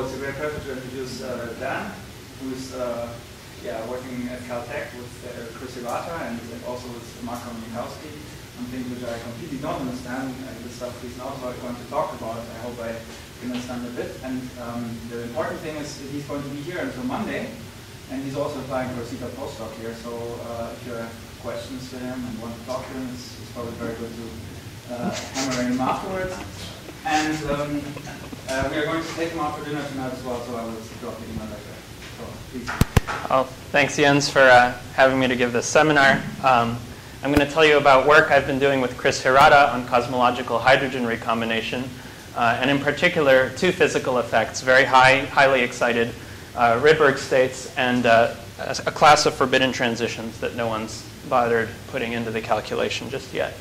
It's a great pleasure to introduce uh, Dan, who's uh, yeah, working at Caltech with uh, Chris Hirata and also with Marc Kamionkowski on things which I completely don't understand and the stuff he's not going to talk about. I hope I can understand a bit. And um, the important thing is he's going to be here until Monday, and he's also applying for a CITA postdoc here. So uh, if you have questions to him and want to talk to him, it's, it's probably very good to uh, hammer him afterwards. And um, uh, we are going to take him out for dinner tonight as well, so I will drop the email later. So please. Well, thanks Jens for uh, having me to give this seminar. Um, I'm going to tell you about work I've been doing with Chris Hirata on cosmological hydrogen recombination, uh, and in particular, two physical effects, very high, highly excited uh, Rydberg states and uh, a, a class of forbidden transitions that no one's bothered putting into the calculation just yet.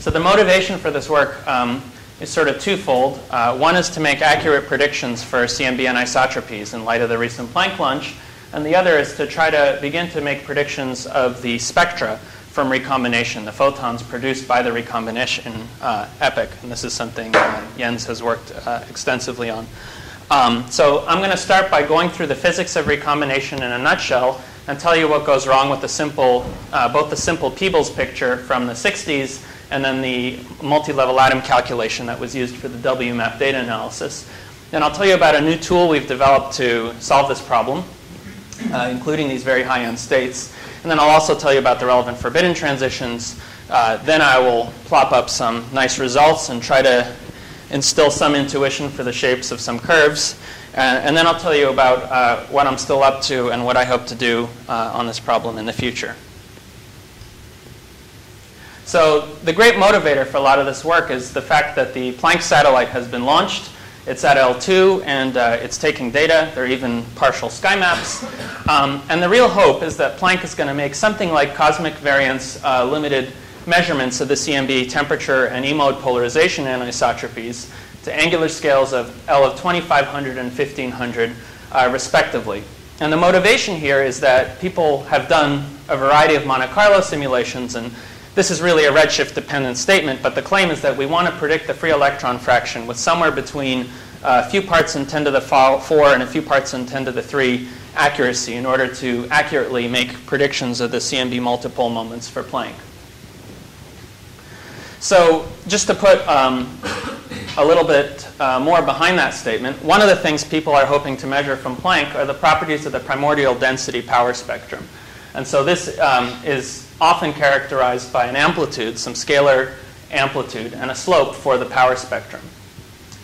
So the motivation for this work um, is sort of twofold. Uh, one is to make accurate predictions for CMB anisotropies in light of the recent Planck lunch, and the other is to try to begin to make predictions of the spectra from recombination, the photons produced by the recombination uh, epoch. And this is something uh, Jens has worked uh, extensively on. Um, so I'm going to start by going through the physics of recombination in a nutshell and tell you what goes wrong with the simple, uh, both the simple Peebles picture from the 60s and then the multi-level atom calculation that was used for the WMAP data analysis. And I'll tell you about a new tool we've developed to solve this problem, uh, including these very high-n states. And then I'll also tell you about the relevant forbidden transitions. Uh, then I will plop up some nice results and try to instill some intuition for the shapes of some curves. And, and then I'll tell you about uh, what I'm still up to and what I hope to do uh, on this problem in the future. So the great motivator for a lot of this work is the fact that the Planck satellite has been launched. It's at L2 and uh, it's taking data. There are even partial sky maps. Um, and the real hope is that Planck is going to make something like cosmic variance uh, limited measurements of the CMB temperature and E-mode polarization anisotropies to angular scales of L of 2500 and 1500 uh, respectively. And the motivation here is that people have done a variety of Monte Carlo simulations, and this is really a redshift dependent statement, but the claim is that we want to predict the free electron fraction with somewhere between a few parts in 10 to the 4 and a few parts in 10 to the 3 accuracy in order to accurately make predictions of the CMB multipole moments for Planck. So just to put um, a little bit uh, more behind that statement, one of the things people are hoping to measure from Planck are the properties of the primordial density power spectrum. And so this um, is often characterized by an amplitude, some scalar amplitude, and a slope for the power spectrum.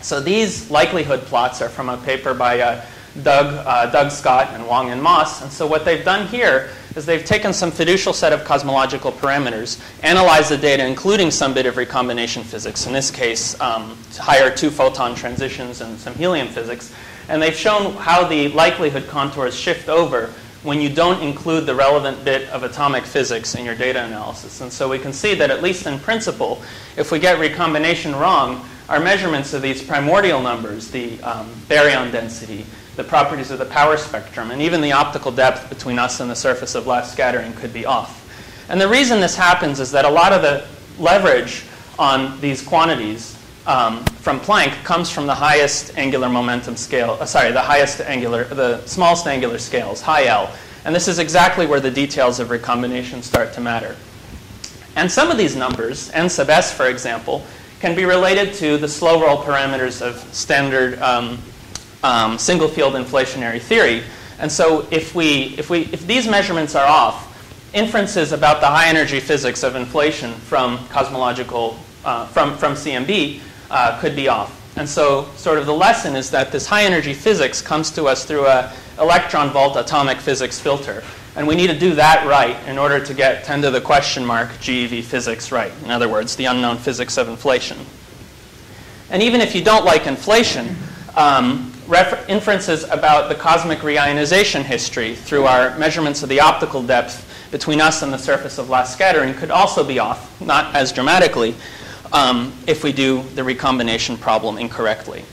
So these likelihood plots are from a paper by uh, Doug, uh, Doug Scott and Wong and Moss. And so what they've done here is they've taken some fiducial set of cosmological parameters, analyzed the data, including some bit of recombination physics, in this case, um, higher two photon transitions and some helium physics, and they've shown how the likelihood contours shift over when you don't include the relevant bit of atomic physics in your data analysis. And so we can see that, at least in principle, if we get recombination wrong, our measurements of these primordial numbers, the um, baryon density, the properties of the power spectrum, and even the optical depth between us and the surface of last scattering could be off. And the reason this happens is that a lot of the leverage on these quantities um, from Planck comes from the highest angular momentum scale, uh, sorry, the highest angular, the smallest angular scales, high L. And this is exactly where the details of recombination start to matter. And some of these numbers, n sub s, for example, can be related to the slow roll parameters of standard um, um, single field inflationary theory. And so if, we, if, we, if these measurements are off, inferences about the high energy physics of inflation from cosmological, uh, from, from CMB uh, could be off. And so sort of the lesson is that this high energy physics comes to us through a electron volt atomic physics filter. And we need to do that right in order to get 10 to the question mark GeV physics right. In other words, the unknown physics of inflation. And even if you don't like inflation, um, inferences about the cosmic reionization history through our measurements of the optical depth between us and the surface of last scattering could also be off, not as dramatically, um, if we do the recombination problem incorrectly.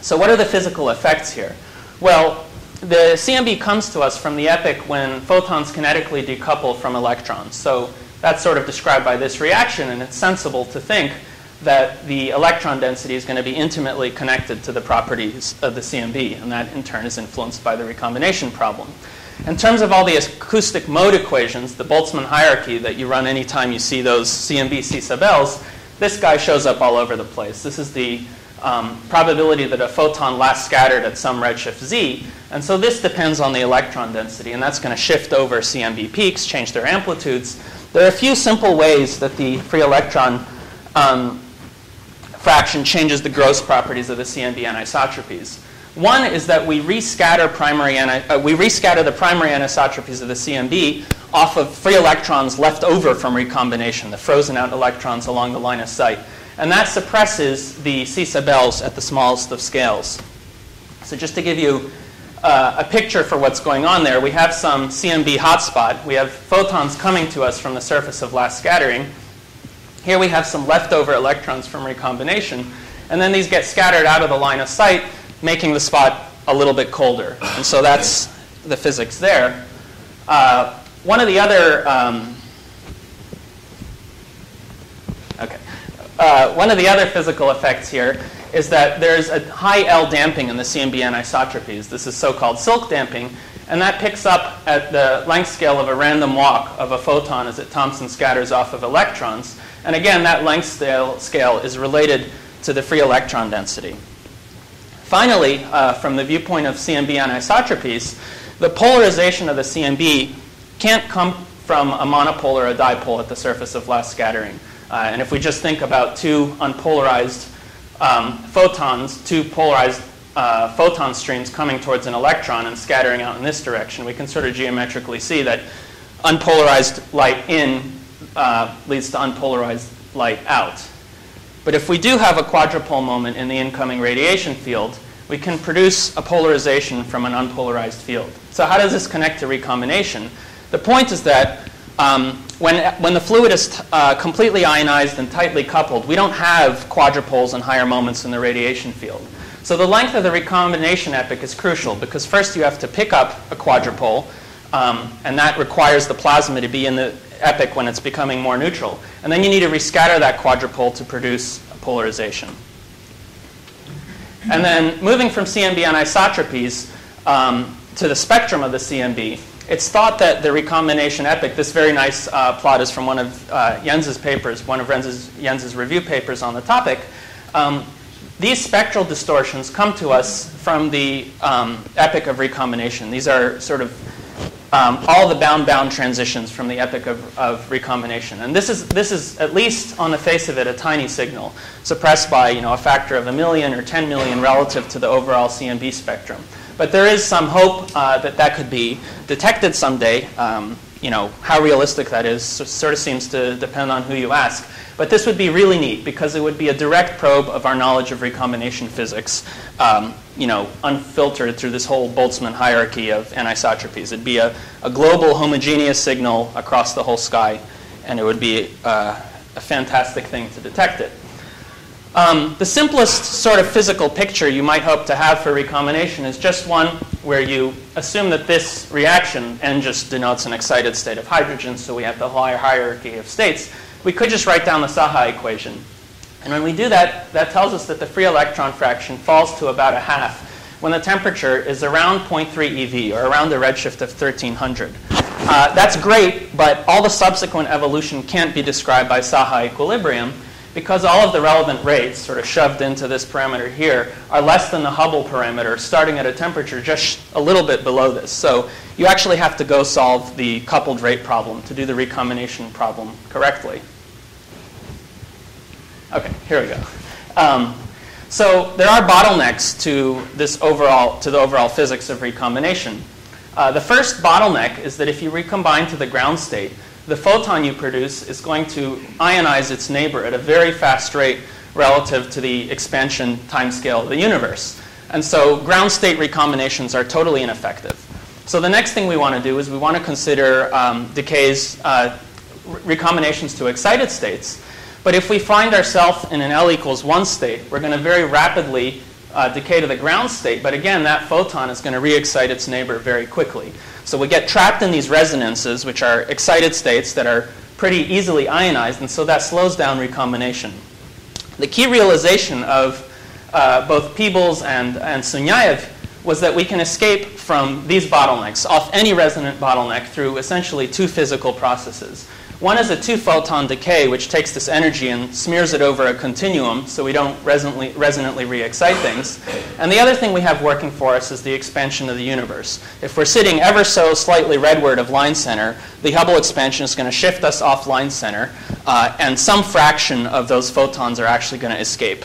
So what are the physical effects here? Well, the CMB comes to us from the epoch when photons kinetically decouple from electrons. So that's sort of described by this reaction, and it's sensible to think that the electron density is going to be intimately connected to the properties of the CMB, and that in turn is influenced by the recombination problem. In terms of all the acoustic mode equations, the Boltzmann hierarchy that you run anytime you see those CMB C sub Ls, this guy shows up all over the place. This is the um, probability that a photon last scattered at some redshift z. And so this depends on the electron density, and that's going to shift over CMB peaks, change their amplitudes. There are a few simple ways that the free electron um, fraction changes the gross properties of the CMB anisotropies. One is that we rescatter, primary uh, we rescatter the primary anisotropies of the CMB off of free electrons left over from recombination, the frozen out electrons along the line of sight. And that suppresses the C sub Ls at the smallest of scales. So just to give you uh, a picture for what's going on there, we have some CMB hotspot. We have photons coming to us from the surface of last scattering. Here we have some leftover electrons from recombination. And then these get scattered out of the line of sight, making the spot a little bit colder. And so that's the physics there. Uh, one of the other um, okay. Uh, one of the other physical effects here is that there's a high L damping in the CMB anisotropies. This is so-called Silk damping, and that picks up at the length scale of a random walk of a photon as it Thomson scatters off of electrons. And again, that length scale, scale is related to the free electron density. Finally, uh, from the viewpoint of CMB anisotropies, the polarization of the CMB can't come from a monopole or a dipole at the surface of last scattering. Uh, and if we just think about two unpolarized um, photons, two polarized uh, photon streams coming towards an electron and scattering out in this direction, we can sort of geometrically see that unpolarized light in uh, leads to unpolarized light out. But if we do have a quadrupole moment in the incoming radiation field, we can produce a polarization from an unpolarized field. So how does this connect to recombination? The point is that um, when, when the fluid is uh, completely ionized and tightly coupled, we don't have quadrupoles and higher moments in the radiation field. So the length of the recombination epoch is crucial because first you have to pick up a quadrupole, um, and that requires the plasma to be in the epoch when it's becoming more neutral. And then you need to rescatter that quadrupole to produce polarization. And then moving from CMB anisotropies um, to the spectrum of the CMB, it's thought that the recombination epic, this very nice uh, plot is from one of uh, Jens's papers, one of Jens's, Jens's review papers on the topic. Um, these spectral distortions come to us from the um, epoch of recombination. These are sort of um, all the bound-bound transitions from the epoch of, of, recombination. And this is, this is, at least on the face of it, a tiny signal, suppressed by you know, a factor of a million or 10 million relative to the overall CMB spectrum. But there is some hope uh, that that could be detected someday. Um, you know, how realistic that is sort of seems to depend on who you ask. But this would be really neat because it would be a direct probe of our knowledge of recombination physics, um, you know, unfiltered through this whole Boltzmann hierarchy of anisotropies. It'd be a, a global homogeneous signal across the whole sky, and it would be uh, a fantastic thing to detect it. Um, the simplest sort of physical picture you might hope to have for recombination is just one where you assume that this reaction, N just denotes an excited state of hydrogen, so we have the whole hierarchy of states. We could just write down the Saha equation. And when we do that, that tells us that the free electron fraction falls to about a half when the temperature is around 0.3 eV, or around the redshift of 1300. Uh, that's great, but all the subsequent evolution can't be described by Saha equilibrium because all of the relevant rates, sort of shoved into this parameter here, are less than the Hubble parameter, starting at a temperature just a little bit below this. So you actually have to go solve the coupled rate problem to do the recombination problem correctly. Okay, here we go. Um, so there are bottlenecks to this overall to the overall physics of recombination. Uh, the first bottleneck is that if you recombine to the ground state, the photon you produce is going to ionize its neighbor at a very fast rate relative to the expansion timescale of the universe. And so ground state recombinations are totally ineffective. So the next thing we want to do is we want to consider um, decays, uh, recombinations to excited states. But if we find ourselves in an L equals 1 state, we're going to very rapidly uh, decay to the ground state. But again, that photon is going to re-excite its neighbor very quickly. So we get trapped in these resonances, which are excited states that are pretty easily ionized, and so that slows down recombination. The key realization of uh, both Peebles and, and Sunyaev was that we can escape from these bottlenecks off any resonant bottleneck through essentially two physical processes. One is a two photon decay, which takes this energy and smears it over a continuum so we don't resonantly, resonantly re excite things. And the other thing we have working for us is the expansion of the universe. If we're sitting ever so slightly redward of line center, the Hubble expansion is going to shift us off line center, uh, and some fraction of those photons are actually going to escape.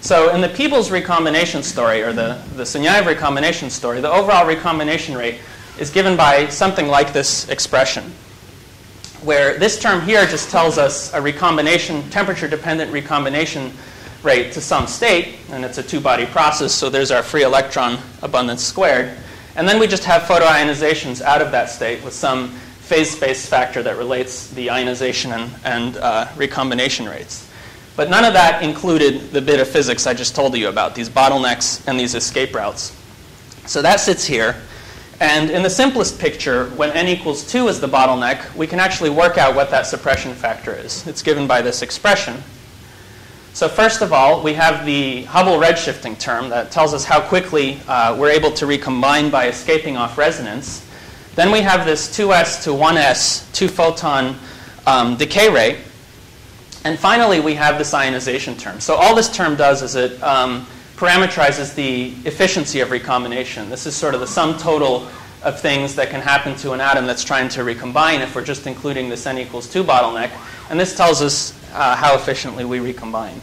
So in the Peebles recombination story, or the, the Sunyaev recombination story, the overall recombination rate is given by something like this expression, where this term here just tells us a recombination, temperature-dependent recombination rate to some state, and it's a two-body process, so there's our free electron abundance squared. And then we just have photoionizations out of that state with some phase space factor that relates the ionization and, and uh, recombination rates. But none of that included the bit of physics I just told you about, these bottlenecks and these escape routes. So that sits here. And in the simplest picture, when n equals 2 is the bottleneck, we can actually work out what that suppression factor is. It's given by this expression. So first of all, we have the Hubble redshifting term that tells us how quickly uh, we're able to recombine by escaping off resonance. Then we have this 2s to 1s, 2 photon um, decay rate. And finally, we have this ionization term. So all this term does is it um, parameterizes the efficiency of recombination. This is sort of the sum total of things that can happen to an atom that's trying to recombine if we're just including this n equals 2 bottleneck. And this tells us uh, how efficiently we recombine.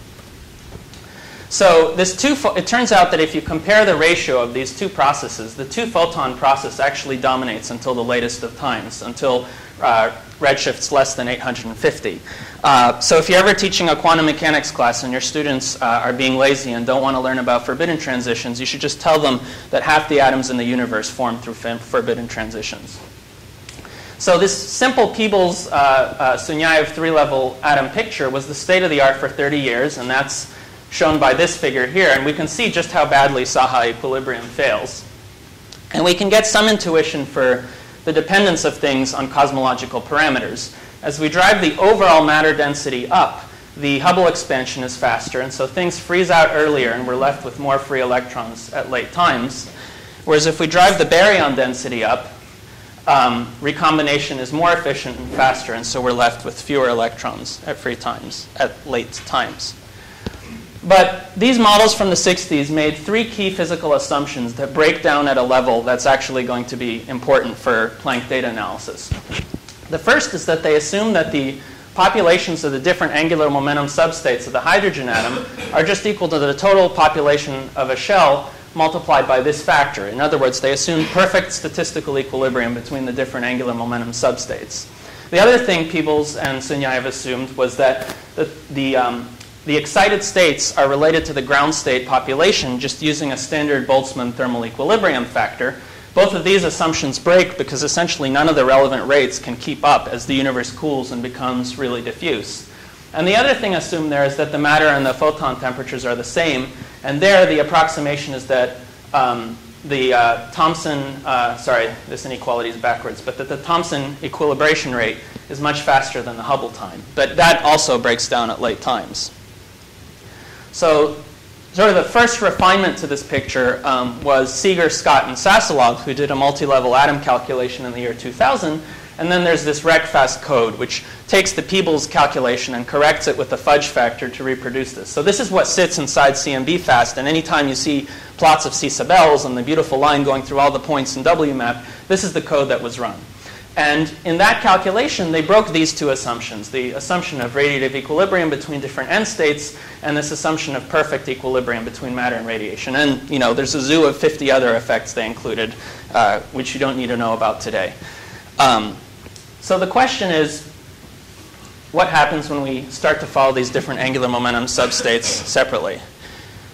So this two it turns out that if you compare the ratio of these two processes, the two photon process actually dominates until the latest of times, until uh, redshifts less than 850. Uh, so if you're ever teaching a quantum mechanics class and your students uh, are being lazy and don't want to learn about forbidden transitions, you should just tell them that half the atoms in the universe form through forbidden transitions. So this simple Peebles uh, uh, Sunyaev three-level atom picture was the state of the art for 30 years, and that's shown by this figure here. And we can see just how badly Saha equilibrium fails. And we can get some intuition for the dependence of things on cosmological parameters. As we drive the overall matter density up, the Hubble expansion is faster, and so things freeze out earlier, and we're left with more free electrons at late times. Whereas if we drive the baryon density up, um, recombination is more efficient and faster, and so we're left with fewer electrons at free times, at late times. But these models from the 60s made three key physical assumptions that break down at a level that's actually going to be important for Planck data analysis. The first is that they assume that the populations of the different angular momentum substates of the hydrogen atom are just equal to the total population of a shell multiplied by this factor. In other words, they assume perfect statistical equilibrium between the different angular momentum substates. The other thing Peebles and Sunyaev assumed was that the, the, um, the excited states are related to the ground state population just using a standard Boltzmann thermal equilibrium factor, both of these assumptions break because essentially none of the relevant rates can keep up as the universe cools and becomes really diffuse. And the other thing assumed there is that the matter and the photon temperatures are the same. And there, the approximation is that um, the uh, Thomson, uh, sorry, this inequality is backwards, but that the Thomson equilibration rate is much faster than the Hubble time. But that also breaks down at late times. So sort of the first refinement to this picture um, was Seager, Scott, and Sasselov, who did a multi-level atom calculation in the year 2000. And then there's this RecFast code, which takes the Peebles calculation and corrects it with the fudge factor to reproduce this. So this is what sits inside CMB-Fast. And anytime you see plots of C sub L's and the beautiful line going through all the points in WMAP, this is the code that was run. And in that calculation, they broke these two assumptions the assumption of radiative equilibrium between different n states, and this assumption of perfect equilibrium between matter and radiation. And you know, there's a zoo of 50 other effects they included, uh, which you don't need to know about today. Um, so the question is what happens when we start to follow these different angular momentum substates separately?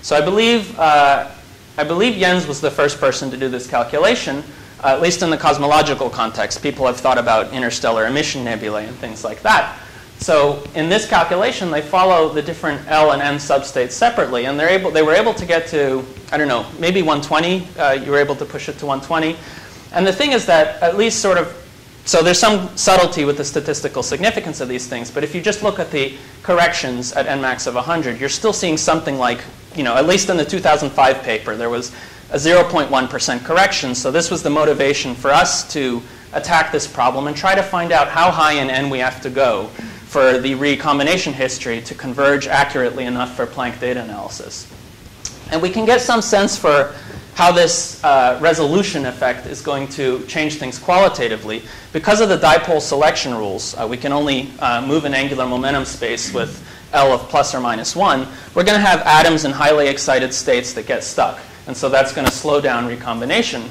So I believe, uh, I believe Jens was the first person to do this calculation uh, at least in the cosmological context, people have thought about interstellar emission nebulae and things like that. So in this calculation, they follow the different L and N substates separately, and they're able, they were able to get to, I don't know, maybe 120. Uh, you were able to push it to 120. And the thing is that at least sort of so there's some subtlety with the statistical significance of these things, but if you just look at the corrections at nmax of 100, you're still seeing something like, you know, at least in the 2005 paper, there was a 0.1% correction. So this was the motivation for us to attack this problem and try to find out how high in n we have to go for the recombination history to converge accurately enough for Planck data analysis. And we can get some sense for how this uh, resolution effect is going to change things qualitatively. Because of the dipole selection rules, uh, we can only uh, move an angular momentum space with L of plus or minus 1. We're going to have atoms in highly excited states that get stuck. And so that's going to slow down recombination.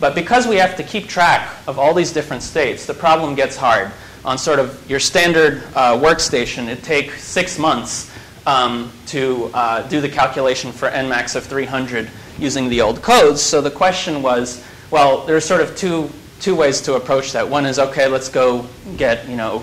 But because we have to keep track of all these different states, the problem gets hard. On sort of your standard uh, workstation, it takes six months um, to uh, do the calculation for nmax of 300 using the old codes. So the question was, well, there's sort of two, two ways to approach that. One is, okay, let's go get, you know,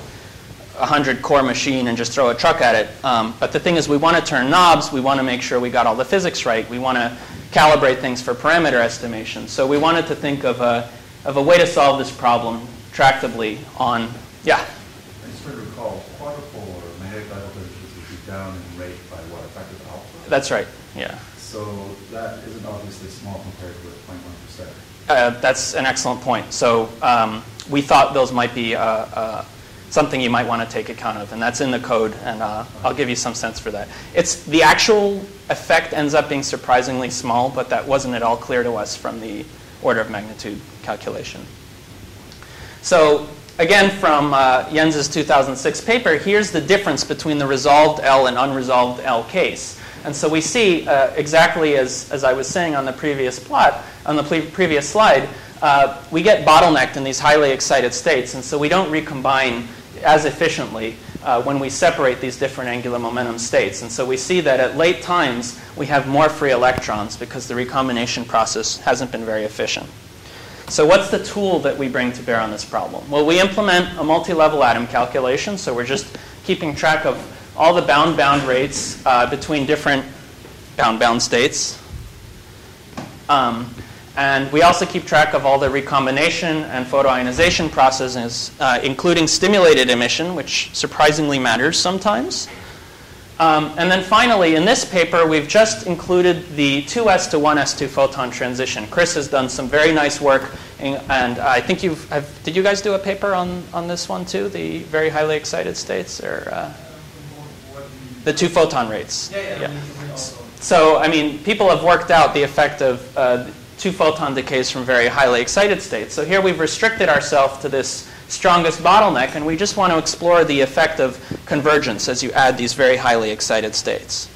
a 100 core machine and just throw a truck at it. Um, but the thing is, we want to turn knobs. We want to make sure we got all the physics right. We want to calibrate things for parameter estimation. So we wanted to think of a, of a way to solve this problem tractably on, yeah? I just recall, quadrupole or magnetic dipole would be down in rate by what, a factor of alpha? That's right, yeah. So that isn't obviously small compared with 0.1%. Uh, that's an excellent point. So um, we thought those might be uh, uh, something you might want to take account of, and that's in the code, and uh, I'll give you some sense for that. It's the actual effect ends up being surprisingly small, but that wasn't at all clear to us from the order of magnitude calculation. So again, from uh, Jens's 2006 paper, here's the difference between the resolved L and unresolved L case. And so we see uh, exactly as, as I was saying on the previous plot, on the pre- previous slide, uh, we get bottlenecked in these highly excited states. And so we don't recombine as efficiently uh, when we separate these different angular momentum states. And so we see that at late times, we have more free electrons because the recombination process hasn't been very efficient. So what's the tool that we bring to bear on this problem? Well, we implement a multi-level atom calculation. So we're just keeping track of all the bound-bound rates uh, between different bound-bound states. Um, and we also keep track of all the recombination and photoionization processes, uh, including stimulated emission, which surprisingly matters sometimes. Um, and then finally, in this paper, we've just included the 2s to 1s2 photon transition. Chris has done some very nice work, in, and I think you've. Have, did you guys do a paper on, on this one too? The very highly excited states, or uh, the two photon rates? Yeah, yeah. yeah. So, I mean, people have worked out the effect of uh, two photon decays from very highly excited states. So here we've restricted ourselves to this strongest bottleneck, and we just want to explore the effect of convergence as you add these very highly excited states.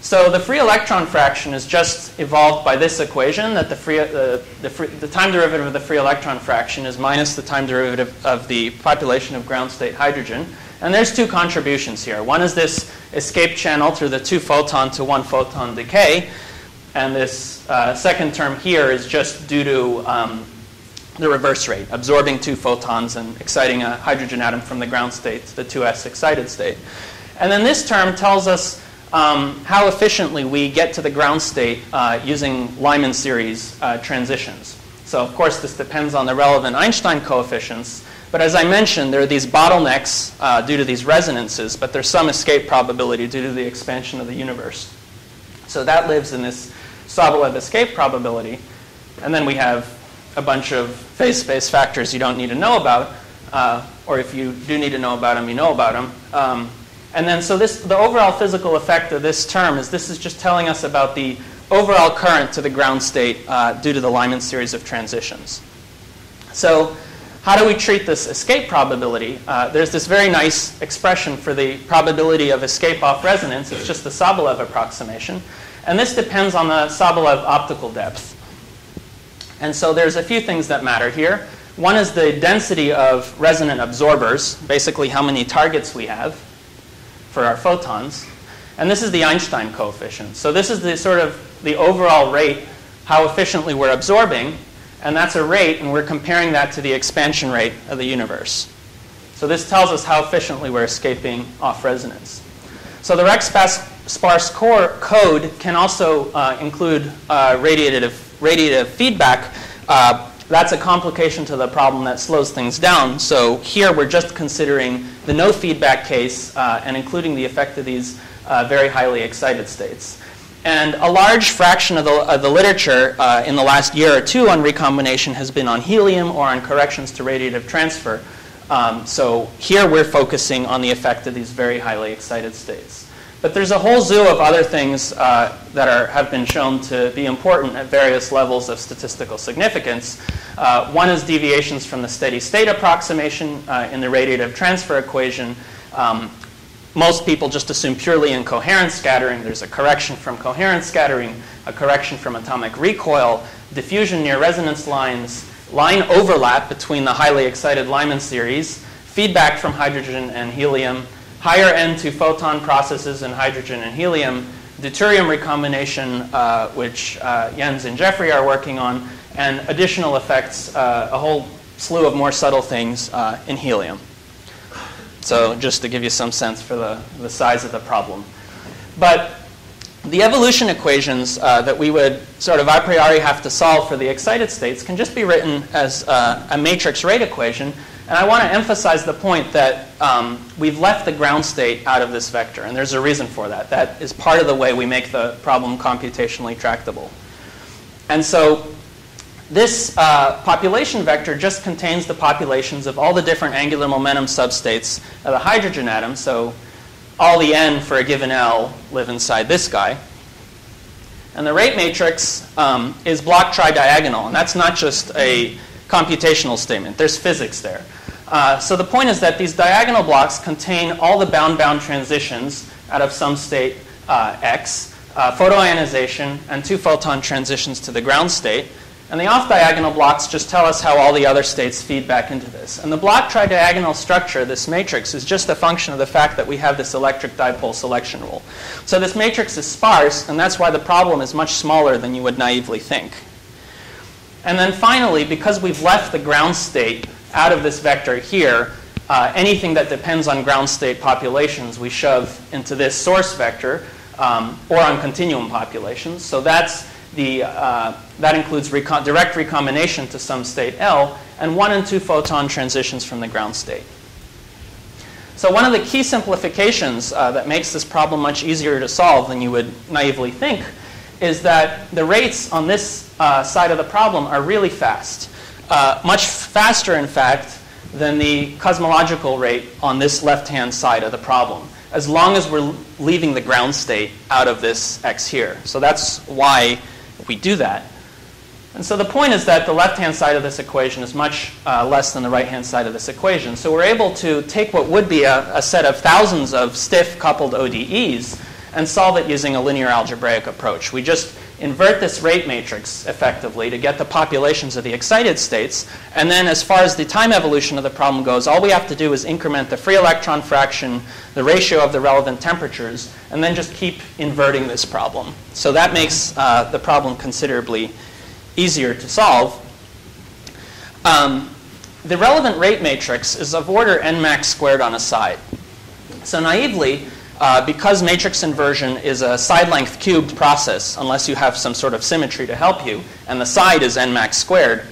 So the free electron fraction is just evolved by this equation that the, free, uh, the, free, the time derivative of the free electron fraction is minus the time derivative of the population of ground state hydrogen. And there's two contributions here. One is this escape channel through the two photon to one photon decay. And this uh, second term here is just due to um, the reverse rate, absorbing two photons and exciting a hydrogen atom from the ground state to the 2s excited state. And then this term tells us um, how efficiently we get to the ground state uh, using Lyman series uh, transitions. So, of course, this depends on the relevant Einstein coefficients. But as I mentioned, there are these bottlenecks uh, due to these resonances, but there's some escape probability due to the expansion of the universe. So that lives in this Sobolev escape probability. And then we have a bunch of phase space factors you don't need to know about, uh, or if you do need to know about them, you know about them. Um, and then so this, the overall physical effect of this term is this is just telling us about the overall current to the ground state uh, due to the Lyman series of transitions. So how do we treat this escape probability? Uh, there's this very nice expression for the probability of escape off resonance. It's just the Sobolev approximation. And this depends on the Sobolev optical depth. And so there's a few things that matter here. One is the density of resonant absorbers, basically how many targets we have for our photons. And this is the Einstein coefficient. So this is the sort of the overall rate, how efficiently we're absorbing. And that's a rate, and we're comparing that to the expansion rate of the universe. So this tells us how efficiently we're escaping off resonance. So the Rex sparse core code can also uh, include uh, radiative, radiative feedback uh, that's a complication to the problem that slows things down. So here we're just considering the no feedback case uh, and including the effect of these very highly excited states. And a large fraction of the, of the literature uh, in the last year or two on recombination has been on helium or on corrections to radiative transfer. Um, so here we're focusing on the effect of these very highly excited states. But there's a whole zoo of other things uh, that are, have been shown to be important at various levels of statistical significance. Uh, one is deviations from the steady state approximation uh, in the radiative transfer equation. Um, most people just assume purely incoherent scattering. There's a correction from coherent scattering, a correction from atomic recoil, diffusion near resonance lines, line overlap between the highly excited Lyman series, feedback from hydrogen and helium, higher-n to photon processes in hydrogen and helium, deuterium recombination, uh, which uh, Jens and Jeffrey are working on, and additional effects, uh, a whole slew of more subtle things uh, in helium. So just to give you some sense for the, the size of the problem. But the evolution equations uh, that we would sort of a priori have to solve for the excited states can just be written as uh, a matrix rate equation and I want to emphasize the point that um, we've left the ground state out of this vector, and there's a reason for that. That is part of the way we make the problem computationally tractable. And so this uh, population vector just contains the populations of all the different angular momentum substates of the hydrogen atom. So all the n for a given L live inside this guy. And the rate matrix um, is block tridiagonal, and that's not just a computational statement. There's physics there. Uh, so the point is that these diagonal blocks contain all the bound-bound transitions out of some state uh, x, uh, photoionization, and two photon transitions to the ground state. And the off-diagonal blocks just tell us how all the other states feed back into this. And the block tridiagonal structure, this matrix, is just a function of the fact that we have this electric dipole selection rule. So this matrix is sparse, and that's why the problem is much smaller than you would naively think. And then finally, because we've left the ground state out of this vector here, uh, anything that depends on ground state populations, we shove into this source vector, um, or on continuum populations. So that's the, uh, that includes direct recombination to some state L, and one and two photon transitions from the ground state. So one of the key simplifications uh, that makes this problem much easier to solve than you would naively think is that the rates on this uh, side of the problem are really fast uh, much faster, in fact, than the cosmological rate on this left-hand side of the problem, as long as we're leaving the ground state out of this x here. So that's why we do that. And so the point is that the left-hand side of this equation is much uh, less than the right-hand side of this equation. So we're able to take what would be a, a set of thousands of stiff coupled ODEs and solve it using a linear algebraic approach. We just invert this rate matrix effectively to get the populations of the excited states. And then, as far as the time evolution of the problem goes, all we have to do is increment the free electron fraction, the ratio of the relevant temperatures, and then just keep inverting this problem. So that makes uh, the problem considerably easier to solve. Um, the relevant rate matrix is of order n max squared on a side. So naively, uh, because matrix inversion is a side length cubed process, unless you have some sort of symmetry to help you, and the side is n max squared,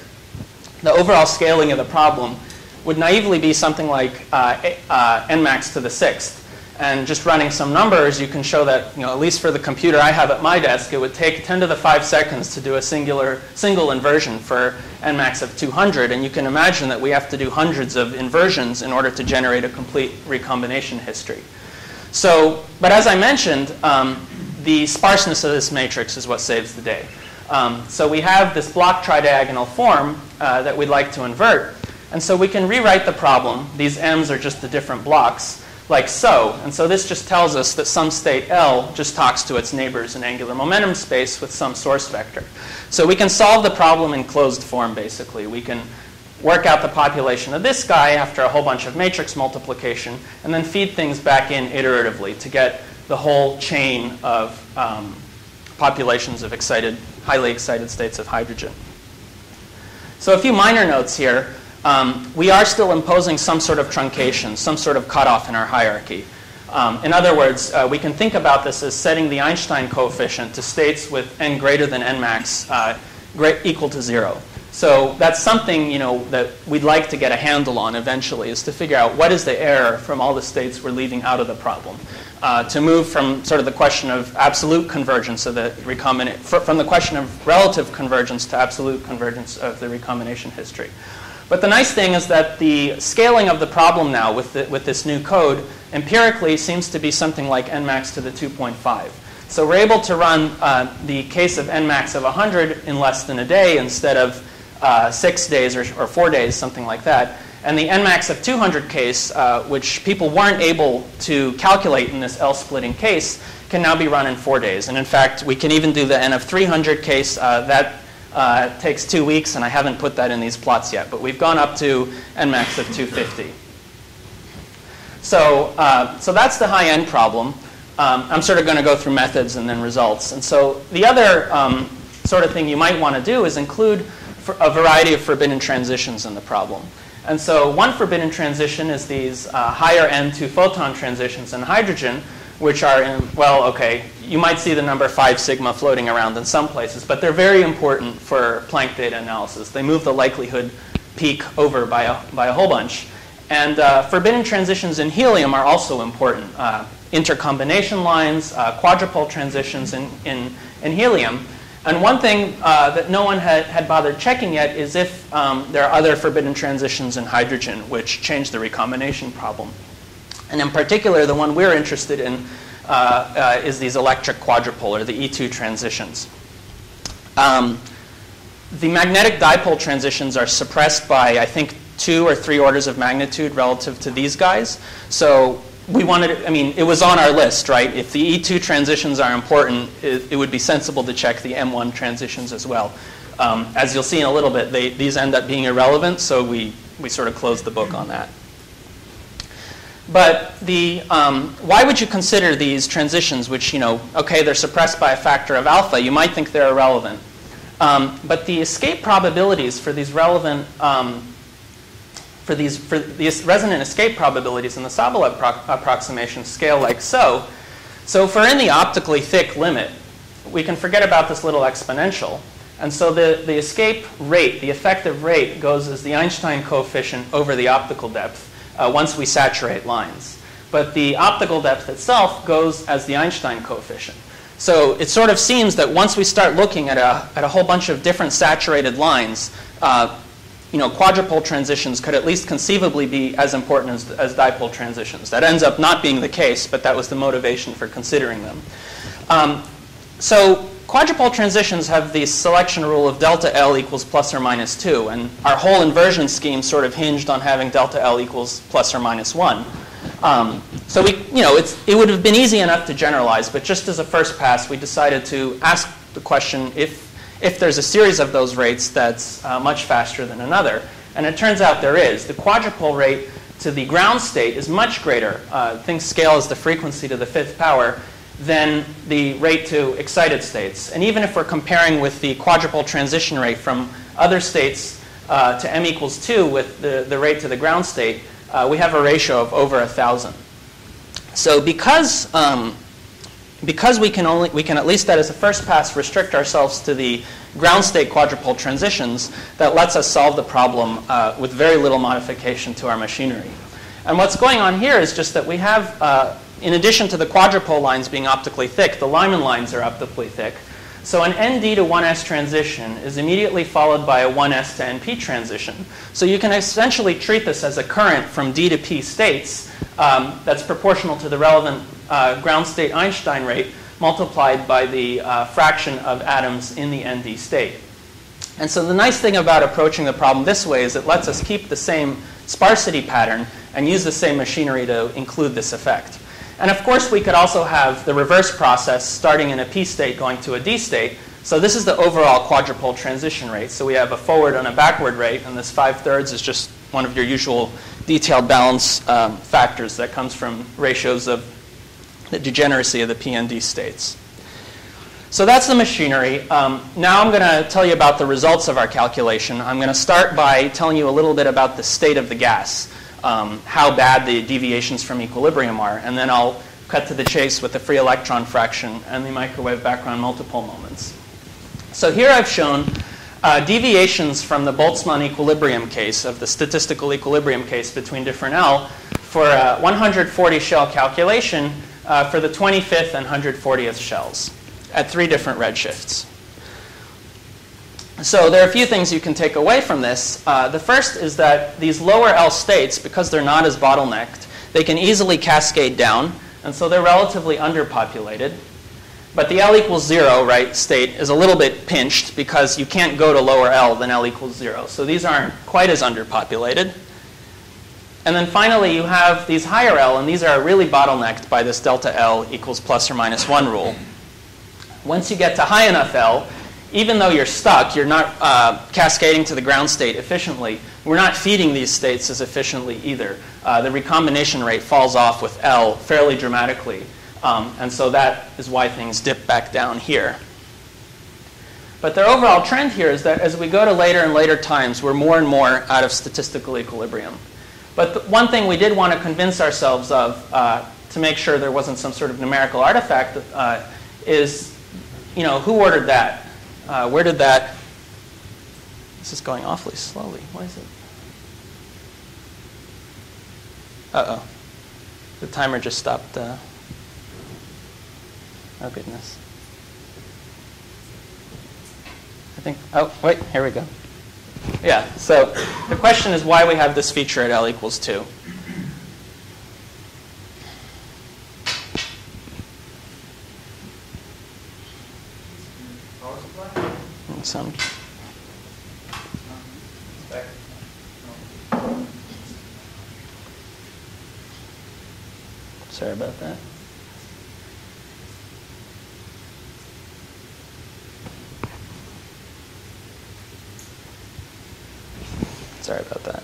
the overall scaling of the problem would naively be something like uh, uh, n max to the sixth. And just running some numbers, you can show that, you know, at least for the computer I have at my desk, it would take 10 to the 5 seconds to do a singular single inversion for n max of 200. And you can imagine that we have to do hundreds of inversions in order to generate a complete recombination history. So, but as I mentioned, um, the sparseness of this matrix is what saves the day. Um, so we have this block tridiagonal form uh, that we'd like to invert. And so we can rewrite the problem. These m's are just the different blocks, like so. And so this just tells us that some state L just talks to its neighbors in angular momentum space with some source vector. So we can solve the problem in closed form, basically. We can work out the population of this guy after a whole bunch of matrix multiplication, and then feed things back in iteratively to get the whole chain of um, populations of excited, highly excited states of hydrogen. So a few minor notes here. Um, we are still imposing some sort of truncation, some sort of cutoff in our hierarchy. Um, in other words, uh, we can think about this as setting the Einstein coefficient to states with n greater than n max uh, equal to zero. So that's something you know that we'd like to get a handle on eventually is to figure out what is the error from all the states we're leaving out of the problem. Uh, to move from sort of the question of absolute convergence of the recombination, from the question of relative convergence to absolute convergence of the recombination history. But the nice thing is that the scaling of the problem now with, the, with this new code empirically seems to be something like n max to the 2.5. So we're able to run uh, the case of n max of 100 in less than a day instead of uh, six days or, or, four days, something like that. And the n max of 200 case, uh, which people weren't able to calculate in this L splitting case, can now be run in four days. And in fact, we can even do the n of 300 case. Uh, that uh, takes two weeks, and I haven't put that in these plots yet. But we've gone up to n max of 250. So, uh, so that's the high-n problem. Um, I'm sort of going to go through methods and then results. And so the other um, sort of thing you might want to do is include a variety of forbidden transitions in the problem. And so one forbidden transition is these uh, higher-n two photon transitions in hydrogen, which are in, well, okay, you might see the number 5 sigma floating around in some places, but they're very important for Planck data analysis. They move the likelihood peak over by a, by a whole bunch. And uh, forbidden transitions in helium are also important. Uh, intercombination lines, uh, quadrupole transitions in, in, in, helium. And one thing uh, that no one had, had bothered checking yet is if um, there are other forbidden transitions in hydrogen which change the recombination problem. And in particular, the one we're interested in uh, uh, is these electric quadrupole, or the E2 transitions. Um, the magnetic dipole transitions are suppressed by, I think, two or three orders of magnitude relative to these guys. So we wanted, I mean, it was on our list, right? If the E2 transitions are important, it, it would be sensible to check the M1 transitions as well. Um, as you'll see in a little bit, they, these end up being irrelevant, so we, we sort of closed the book on that. But the, um, why would you consider these transitions, which, you know, okay, they're suppressed by a factor of alpha, you might think they're irrelevant. Um, but the escape probabilities for these relevant um, for these, for these resonant escape probabilities in the Sobolev approximation scale like so. So for any optically thick limit, we can forget about this little exponential. And so the, the escape rate, the effective rate, goes as the Einstein coefficient over the optical depth uh, once we saturate lines. But the optical depth itself goes as the Einstein coefficient. So it sort of seems that once we start looking at a, at a whole bunch of different saturated lines, uh, you know, quadrupole transitions could at least conceivably be as important as, as dipole transitions. That ends up not being the case, but that was the motivation for considering them. Um, so quadrupole transitions have the selection rule of delta L equals plus or minus 2, and our whole inversion scheme sort of hinged on having delta L equals plus or minus 1. Um, so we, you know, it's it would have been easy enough to generalize, but just as a first pass, we decided to ask the question if if there's a series of those rates that's uh, much faster than another. And it turns out there is. The quadrupole rate to the ground state is much greater. Uh, things scale as the frequency to the fifth power than the rate to excited states. And even if we're comparing with the quadrupole transition rate from other states uh, to m equals 2 with the, the rate to the ground state, uh, we have a ratio of over 1,000. So because um, because we can only we can at least that as a first pass restrict ourselves to the ground state quadrupole transitions that lets us solve the problem uh, with very little modification to our machinery. And what's going on here is just that we have, uh, in addition to the quadrupole lines being optically thick, the Lyman lines are optically thick. So an ND to 1S transition is immediately followed by a 1S to NP transition. So you can essentially treat this as a current from D to P states um, that's proportional to the relevant uh, ground state Einstein rate multiplied by the uh, fraction of atoms in the ND state. And so the nice thing about approaching the problem this way is it lets us keep the same sparsity pattern and use the same machinery to include this effect. And of course, we could also have the reverse process starting in a P state going to a D state. So this is the overall quadrupole transition rate. So we have a forward and a backward rate, and this 5 thirds is just one of your usual detailed balance um, factors that comes from ratios of the degeneracy of the PND states. So that's the machinery. Um, now I'm going to tell you about the results of our calculation. I'm going to start by telling you a little bit about the state of the gas, um, how bad the deviations from equilibrium are, and then I'll cut to the chase with the free electron fraction and the microwave background multipole moments. So here I've shown uh, deviations from the Boltzmann equilibrium case of the statistical equilibrium case between different L for a 140 shell calculation uh, for the 25th and 140th shells at three different redshifts. So there are a few things you can take away from this. Uh, the first is that these lower L states, because they're not as bottlenecked, they can easily cascade down, and so they're relatively underpopulated. But the L equals 0 right state is a little bit pinched because you can't go to lower L than L equals 0. So these aren't quite as underpopulated. And then finally, you have these higher L, and these are really bottlenecked by this delta L equals plus or minus 1 rule. Once you get to high enough L, even though you're stuck, you're not uh, cascading to the ground state efficiently. We're not feeding these states as efficiently either. Uh, the recombination rate falls off with L fairly dramatically. Um, and so that is why things dip back down here. But the overall trend here is that as we go to later and later times, we're more and more out of statistical equilibrium. But one thing we did want to convince ourselves of uh, to make sure there wasn't some sort of numerical artifact uh, is, you know, who ordered that? Uh, where did that? This is going awfully slowly. Why is it? Uh oh. The timer just stopped. Uh, Oh, goodness. I think, oh, wait, here we go. Yeah, so the question is why we have this feature at L equals 2. Some, sorry about that. Sorry about that.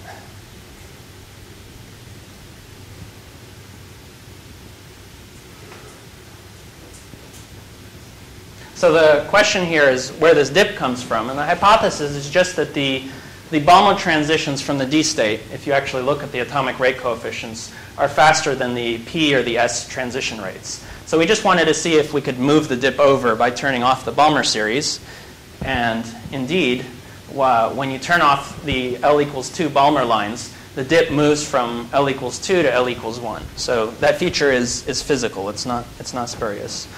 So the question here is where this dip comes from. And the hypothesis is just that the, the Balmer transitions from the D state, if you actually look at the atomic rate coefficients, are faster than the P or the S transition rates. So we just wanted to see if we could move the dip over by turning off the Balmer series. And indeed, when you turn off the L equals 2 Balmer lines, the dip moves from L equals 2 to L equals 1. So that feature is, is physical. It's not, it's not spurious.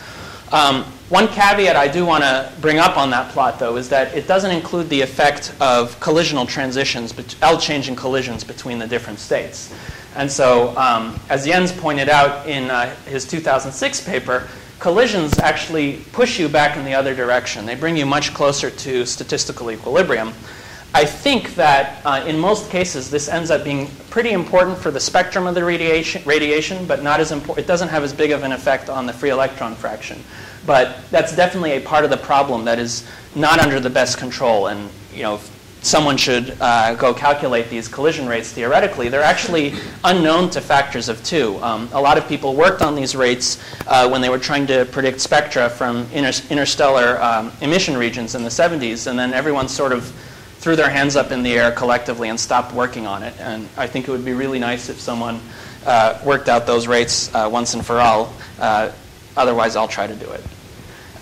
Um, one caveat I do want to bring up on that plot, though, is that it doesn't include the effect of collisional transitions, bet- L changing collisions between the different states. And so, um, as Jens pointed out in uh, his 2006 paper, collisions actually push you back in the other direction. They bring you much closer to statistical equilibrium. I think that uh, in most cases this ends up being pretty important for the spectrum of the radiation, radiation but not as important. It doesn't have as big of an effect on the free electron fraction. But that's definitely a part of the problem that is not under the best control. And you know, someone should uh, go calculate these collision rates theoretically. They're actually unknown to factors of two. Um, a lot of people worked on these rates uh, when they were trying to predict spectra from inter- interstellar um, emission regions in the 70s, and then everyone sort of threw their hands up in the air collectively and stopped working on it. And I think it would be really nice if someone uh, worked out those rates uh, once and for all. Uh, otherwise, I'll try to do it.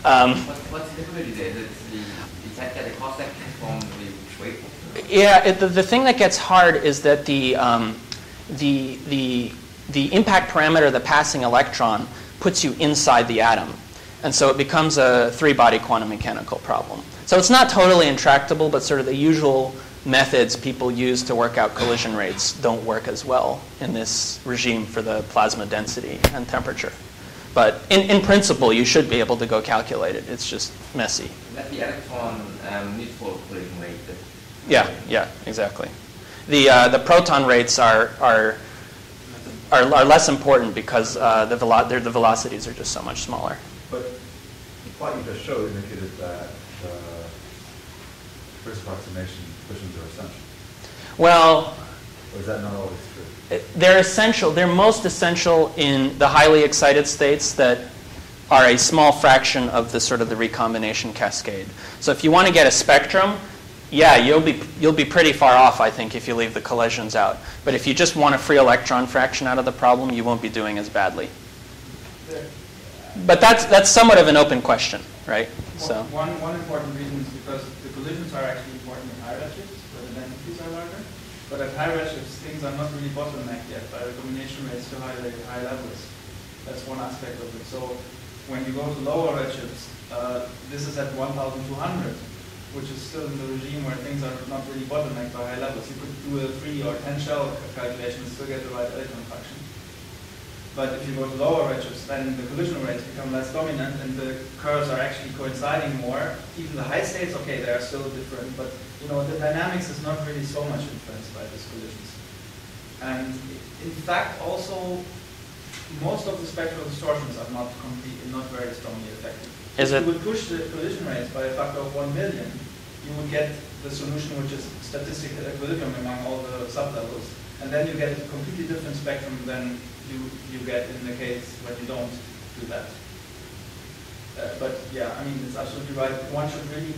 Um, What, what's the difficulty there? Is it the, is that the cross section from the weight? Yeah, it, the, the thing that gets hard is that the, um, the, the, the impact parameter, of the passing electron, puts you inside the atom. And so it becomes a three body quantum mechanical problem. So it's not totally intractable, but sort of the usual methods people use to work out collision rates don't work as well in this regime for the plasma density and temperature. But in, in principle, you should be able to go calculate it. It's just messy. That the um, neutral collision Yeah, yeah, exactly. The, uh, the proton rates are, are, are, are less important because uh, the, velo- the velocities are just so much smaller. But the plot you just showed indicated that the first approximation collisions are essential. Well, Or is that not always true? they're essential. They're most essential in the highly excited states that are a small fraction of the sort of the recombination cascade. So if you want to get a spectrum, yeah, you'll be you'll be pretty far off, I think, if you leave the collisions out. But if you just want a free electron fraction out of the problem, you won't be doing as badly. But that's that's somewhat of an open question. right? So One, one important reason is because the collisions are actually important in high redshifts, where the densities are larger. But at high redshifts, things are not really bottlenecked yet by recombination rates to high, high levels. That's one aspect of it. So when you go to lower redshifts, uh, this is at 1,200, which is still in the regime where things are not really bottlenecked by high levels. You could do a 3 or 10 shell calculation and still get the right electron fraction. But if you go to lower redshifts, then the collision rates become less dominant and the curves are actually coinciding more. Even the high states, okay, they are still different, but you know the dynamics is not really so much influenced by these collisions. And in fact, also most of the spectral distortions are not complete, not very strongly effective. Is if it- you would push the collision rates by a factor of one million, you would get the solution which is statistical equilibrium among all the sublevels, and then you get a completely different spectrum than you you get in the case when you don't do that. Uh, but yeah, I mean it's absolutely right. One should really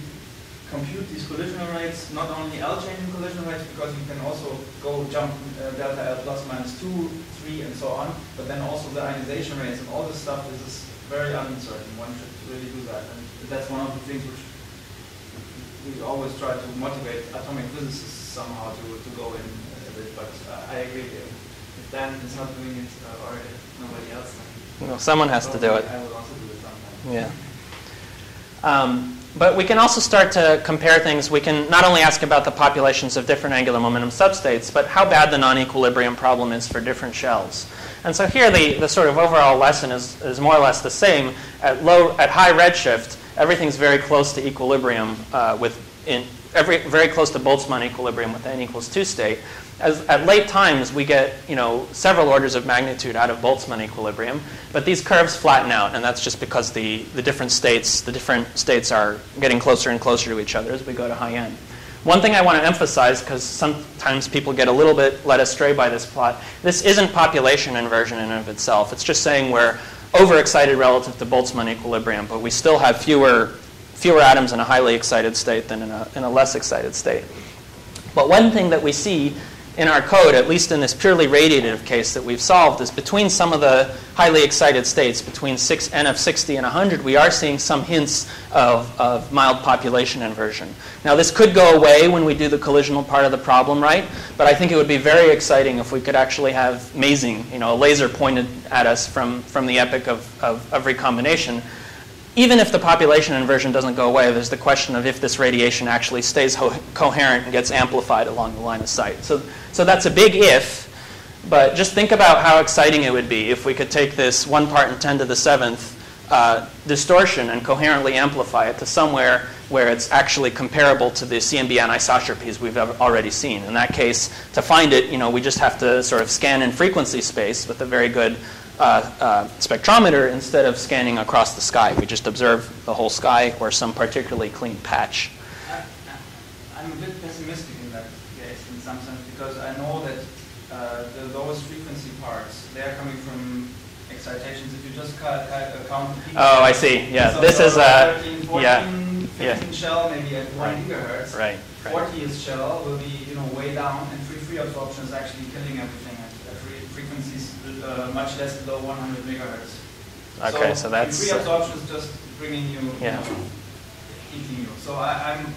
compute these collisional rates, not only L changing collision rates, because you can also go jump uh, delta L plus minus 2, 3, and so on, but then also the ionization rates and all this stuff this is very uncertain. One should really do that. And that's one of the things which we always try to motivate atomic physicists somehow to, to go in a bit, but uh, I agree. If if Dan is not doing it, uh, or if nobody else, then know, someone has to do it. I will also do it sometime. Yeah. Um, but we can also start to compare things. We can not only ask about the populations of different angular momentum substates, but how bad the non-equilibrium problem is for different shells. And so here the, the sort of overall lesson is, is more or less the same. At, low, at high redshift, everything's very close to equilibrium uh, with in every, very close to Boltzmann equilibrium with n equals 2 state. As, at late times, we get you know, several orders of magnitude out of Boltzmann equilibrium, but these curves flatten out, and that's just because the, the different states, the different states are getting closer and closer to each other as we go to high n. One thing I want to emphasize, because sometimes people get a little bit led astray by this plot, this isn't population inversion in and of itself. It's just saying we're overexcited relative to Boltzmann equilibrium, but we still have fewer, fewer atoms in a highly excited state than in a, in a less excited state. But one thing that we see in our code, at least in this purely radiative case that we've solved, is between some of the highly excited states, between 6, n of 60 and 100, we are seeing some hints of, of mild population inversion. Now, this could go away when we do the collisional part of the problem right, but I think it would be very exciting if we could actually have masing, you know, a laser pointed at us from, from the epoch of, of, of recombination even if the population inversion doesn't go away, there's the question of if this radiation actually stays coherent and gets amplified along the line of sight. So, so that's a big if, but just think about how exciting it would be if we could take this 1 part in 10 to the 7th uh, distortion and coherently amplify it to somewhere where it's actually comparable to the CMB anisotropies we've already seen. In that case, to find it, you know, we just have to sort of scan in frequency space with a very good uh, uh, spectrometer instead of scanning across the sky. We just observe the whole sky or some particularly clean patch. I, I'm a bit pessimistic in that case, in some sense, because I know that uh, the lowest frequency parts they are coming from excitations. If you just count the peaks, Oh, I see. Yeah, so this the is a 13, 14, yeah, 15 yeah. shell maybe at one Right. gigahertz. right, right. 40th shell will be you know way down, and free free absorption is actually killing everything at, at free frequencies uh, much less below 100 megahertz. Okay, so that's free absorption is just bringing you, Yeah. you know, eating you. So I, I'm,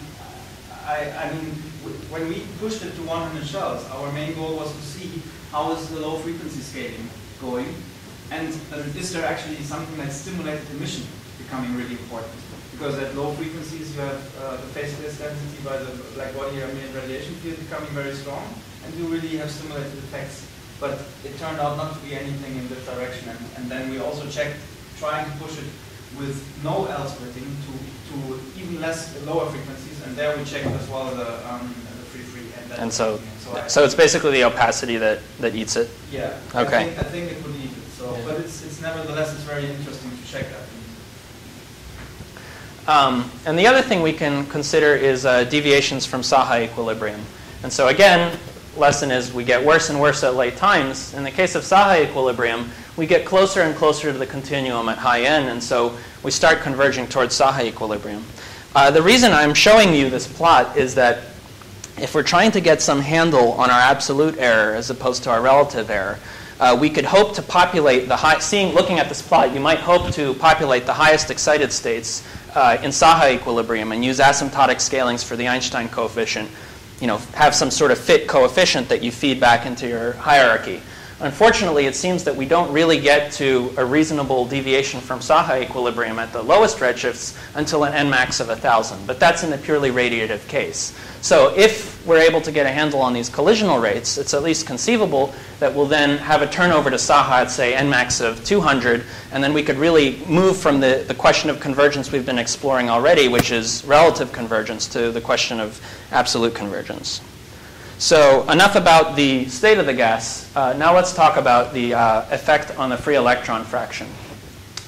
I, I mean, when we pushed it to 100 shells, our main goal was to see how is the low frequency scaling going, and uh, is there actually something that stimulated emission becoming really important? Because at low frequencies, you have uh, the phase density by the black body ambient radiation field becoming very strong, and you really have stimulated effects. But it turned out not to be anything in this direction, and, and then we also checked trying to push it with no L splitting to, to even less lower frequencies, and there we checked as well the, um, the free free and that And so, I- so it's basically the opacity that, that eats it. yeah. Okay. I think, I think it would eat it. So, Yeah. but it's, it's nevertheless it's very interesting to check that. Um, and the other thing we can consider is uh, deviations from Saha equilibrium. And so again, lesson is we get worse and worse at late times. In the case of Saha equilibrium, we get closer and closer to the continuum at high n, and so we start converging towards Saha equilibrium. Uh, the reason I'm showing you this plot is that if we're trying to get some handle on our absolute error as opposed to our relative error, uh, we could hope to populate the high, seeing, looking at this plot, you might hope to populate the highest excited states uh, in Saha equilibrium and use asymptotic scalings for the Einstein coefficient. You know, have some sort of fit coefficient that you feed back into your hierarchy. Unfortunately, it seems that we don't really get to a reasonable deviation from Saha equilibrium at the lowest redshifts until an Nmax of 1,000. But that's in the purely radiative case. So if we're able to get a handle on these collisional rates, it's at least conceivable that we'll then have a turnover to Saha at, say, Nmax of 200, and then we could really move from the, the question of convergence we've been exploring already, which is relative convergence, to the question of absolute convergence. So enough about the state of the gas. Uh, now let's talk about the uh, effect on the free electron fraction.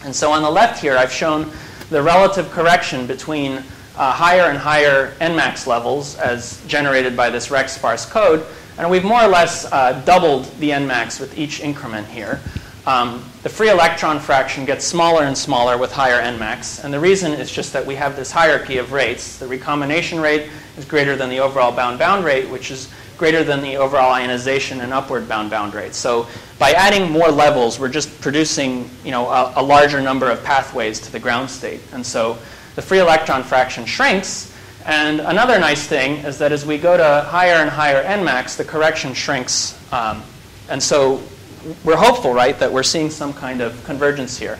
And so on the left here, I've shown the relative correction between uh, higher and higher Nmax levels as generated by this RecSparse code. And we've more or less uh, doubled the Nmax with each increment here. Um, the free electron fraction gets smaller and smaller with higher Nmax. And the reason is just that we have this hierarchy of rates. The recombination rate is greater than the overall bound-bound rate, which is greater than the overall ionization and upward bound-bound rate. So by adding more levels, we're just producing you know, a, a larger number of pathways to the ground state. And so the free electron fraction shrinks. And another nice thing is that as we go to higher and higher Nmax, the correction shrinks. Um, and so we're hopeful, right, that we're seeing some kind of convergence here.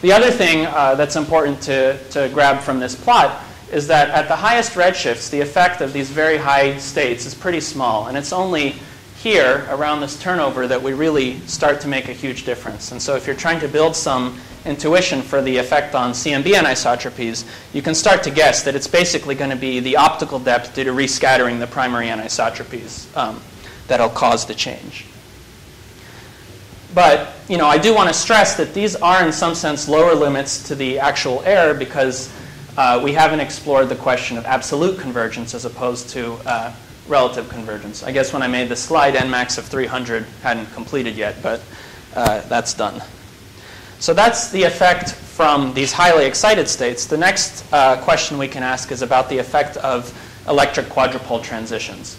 The other thing uh, that's important to, to grab from this plot is that at the highest redshifts, the effect of these very high states is pretty small. And it's only here, around this turnover, that we really start to make a huge difference. And so if you're trying to build some intuition for the effect on CMB anisotropies, you can start to guess that it's basically going to be the optical depth due to rescattering the primary anisotropies um, that'll cause the change. But you know, I do want to stress that these are, in some sense, lower limits to the actual error because uh, we haven't explored the question of absolute convergence as opposed to uh, relative convergence. I guess when I made the slide, Nmax of 300 hadn't completed yet, but uh, that's done. So that's the effect from these highly excited states. The next uh, question we can ask is about the effect of electric quadrupole transitions.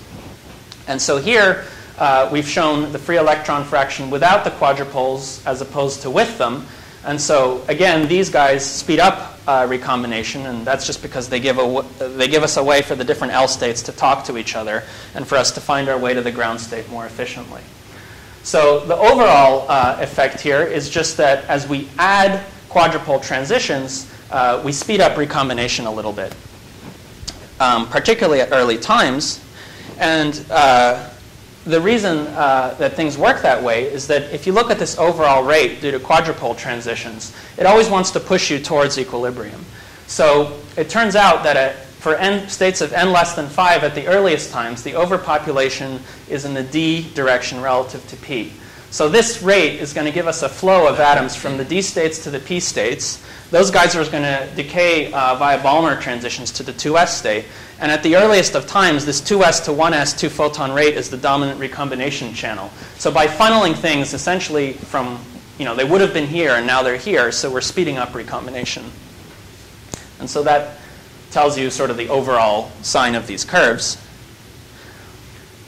And so here uh, we've shown the free electron fraction without the quadrupoles as opposed to with them. And so again, these guys speed up uh, recombination, and that's just because they give, a, they give us a way for the different L states to talk to each other and for us to find our way to the ground state more efficiently. So the overall uh, effect here is just that as we add quadrupole transitions, uh, we speed up recombination a little bit, um, particularly at early times. And uh, the reason uh, that things work that way is that if you look at this overall rate due to quadrupole transitions, it always wants to push you towards equilibrium. So it turns out that at, for n states of n less than 5 at the earliest times, the overpopulation is in the d direction relative to p. So this rate is going to give us a flow of atoms from the d states to the p states. Those guys are going to decay uh, via Balmer transitions to the 2s state. And at the earliest of times, this 2s to 1s 2 photon rate is the dominant recombination channel. So by funneling things essentially from, you know, they would have been here and now they're here, so we're speeding up recombination. And so that tells you sort of the overall sign of these curves.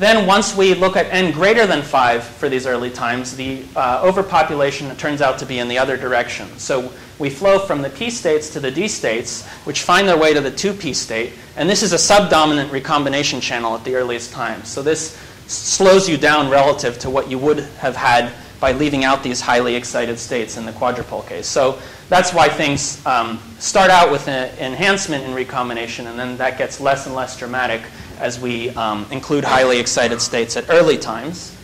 Then once we look at n greater than 5 for these early times, the uh, overpopulation turns out to be in the other direction. So we flow from the p states to the d states, which find their way to the 2p state. And this is a subdominant recombination channel at the earliest times. So this slows you down relative to what you would have had by leaving out these highly excited states in the quadrupole case. So that's why things um, start out with an enhancement in recombination, and then that gets less and less dramatic as we um, include highly excited states at early times.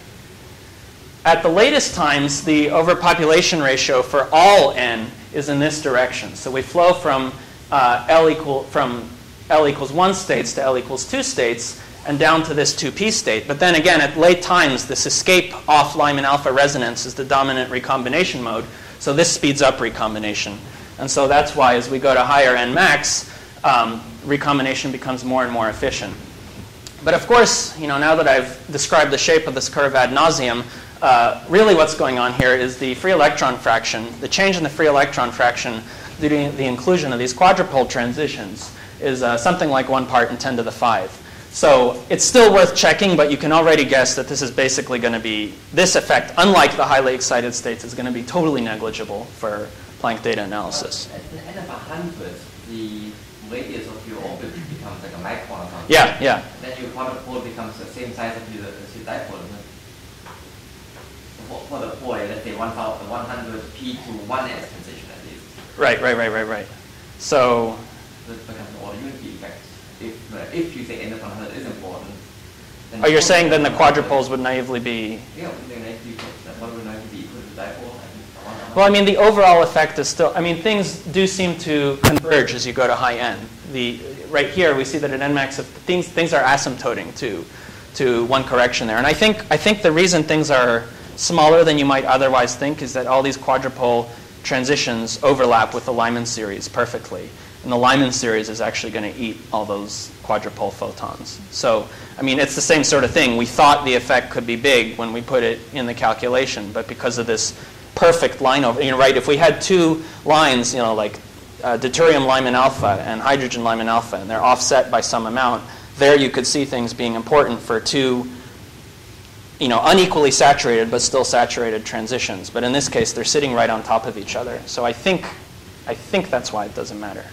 At the latest times, the overpopulation ratio for all n is in this direction. So we flow from uh, L equal from L equals 1 states to L equals 2 states and down to this 2p state. But then again, at late times, this escape off Lyman alpha resonance is the dominant recombination mode. So this speeds up recombination. And so that's why as we go to higher n max, um, recombination becomes more and more efficient. But of course, you know, now that I've described the shape of this curve ad nauseum, uh, really what's going on here is the free electron fraction, the change in the free electron fraction due to the inclusion of these quadrupole transitions is uh, something like 1 part in 10 to the 5. So it's still worth checking, but you can already guess that this is basically going to be, this effect, unlike the highly excited states, is going to be totally negligible for Planck data analysis. At the end of hundred, the radius of your orbit becomes like a micron or something. Yeah, yeah. Then your quadrupole becomes the same size as your, as your dipole, isn't it? For, for the pole, let's say 1000 100 p to 1s transition at least. Right, right, right, right, right. So, So it becomes an order unity effect. If, uh, if you say n of 100 is important, then oh, you're saying then the quadrupole- quadrupoles would naively be Yeah, then naively equal, what would naively be equal to dipole? I think one- one- Well, I mean, the overall effect is still, I mean, things do seem to converge as you go to high n. The, right here, we see that at nmax, things, things are asymptoting to, to one correction there. And I think, I think the reason things are smaller than you might otherwise think is that all these quadrupole transitions overlap with the Lyman series perfectly. And the Lyman series is actually going to eat all those quadrupole photons. So, I mean, it's the same sort of thing. We thought the effect could be big when we put it in the calculation, but because of this perfect line over, you know, right? If we had two lines, you know, like uh, deuterium Lyman alpha and hydrogen Lyman alpha, and they're offset by some amount, there you could see things being important for two, you know, unequally saturated but still saturated transitions. But in this case, they're sitting right on top of each other. So I think, I think that's why it doesn't matter.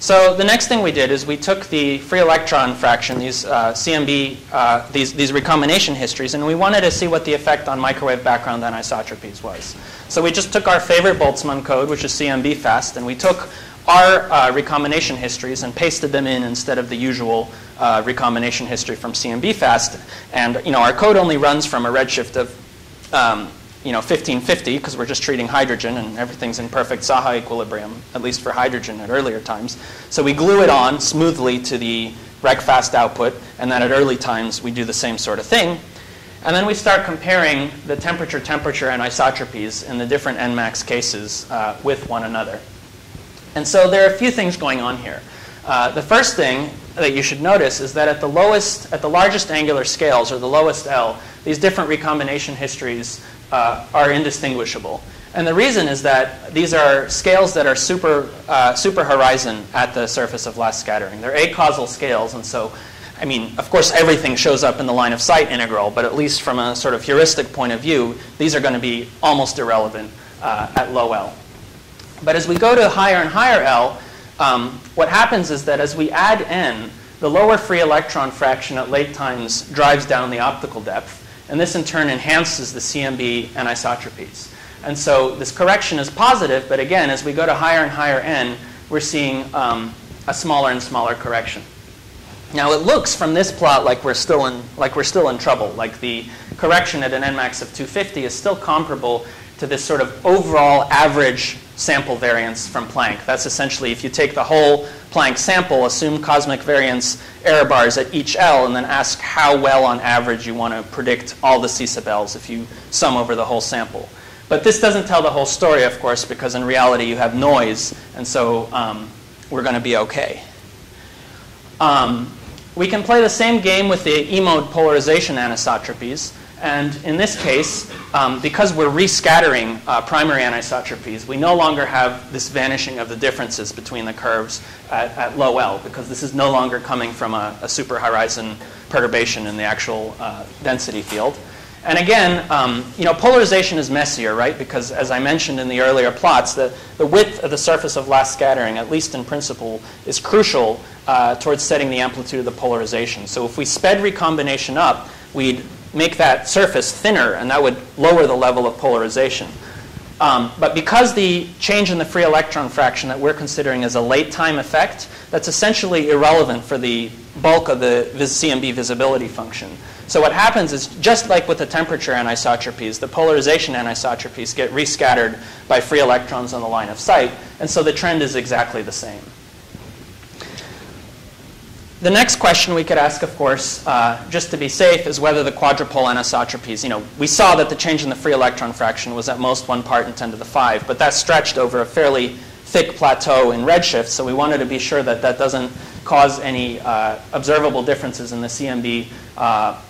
So the next thing we did is we took the free electron fraction, these uh, CMB, uh, these, these recombination histories, and we wanted to see what the effect on microwave background anisotropies was. So we just took our favorite Boltzmann code, which is CMBFAST, and we took our uh, recombination histories and pasted them in instead of the usual uh, recombination history from CMBFAST. And you know, our code only runs from a redshift of um, you know, 1550 because we're just treating hydrogen and everything's in perfect Saha equilibrium, at least for hydrogen at earlier times. So we glue it on smoothly to the RecFast output, and then at early times we do the same sort of thing. And then we start comparing the temperature, temperature, anisotropies in the different NMAX cases uh, with one another. And so there are a few things going on here. Uh, the first thing that you should notice is that at the lowest, at the largest angular scales, or the lowest L, these different recombination histories uh, are indistinguishable. And the reason is that these are scales that are super, uh, super horizon at the surface of last scattering. They're acausal scales, and so, I mean, of course, everything shows up in the line of sight integral, but at least from a sort of heuristic point of view, these are going to be almost irrelevant uh, at low L. But as we go to higher and higher L, um, what happens is that as we add n, the lower free electron fraction at late times drives down the optical depth, and this in turn enhances the CMB anisotropies. And so this correction is positive, but again, as we go to higher and higher n, we're seeing um, a smaller and smaller correction. Now it looks from this plot like we're still in like we're still in trouble. Like the correction at an nmax of 250 is still comparable to this sort of overall average sample variance from Planck. That's essentially if you take the whole Planck sample, assume cosmic variance error bars at each L, and then ask how well on average you want to predict all the C sub Ls if you sum over the whole sample. But this doesn't tell the whole story, of course, because in reality you have noise, and so um, we're going to be okay. Um, we can play the same game with the E-mode polarization anisotropies. And in this case, um, because we're rescattering uh, primary anisotropies, we no longer have this vanishing of the differences between the curves at, at low L, because this is no longer coming from a, a super horizon perturbation in the actual uh, density field. And again, um, you know, polarization is messier, right? Because as I mentioned in the earlier plots, the, the width of the surface of last scattering, at least in principle, is crucial uh, towards setting the amplitude of the polarization. So if we sped recombination up, we'd make that surface thinner, and that would lower the level of polarization. Um, but because the change in the free electron fraction that we're considering is a late time effect, that's essentially irrelevant for the bulk of the CMB visibility function. So what happens is, just like with the temperature anisotropies, the polarization anisotropies get rescattered by free electrons on the line of sight, and so the trend is exactly the same. The next question we could ask, of course, uh, just to be safe, is whether the quadrupole anisotropies, you know, we saw that the change in the free electron fraction was at most one part in 10 to the 5, but that stretched over a fairly thick plateau in redshift, so we wanted to be sure that that doesn't cause any uh, observable differences in the CMB, uh,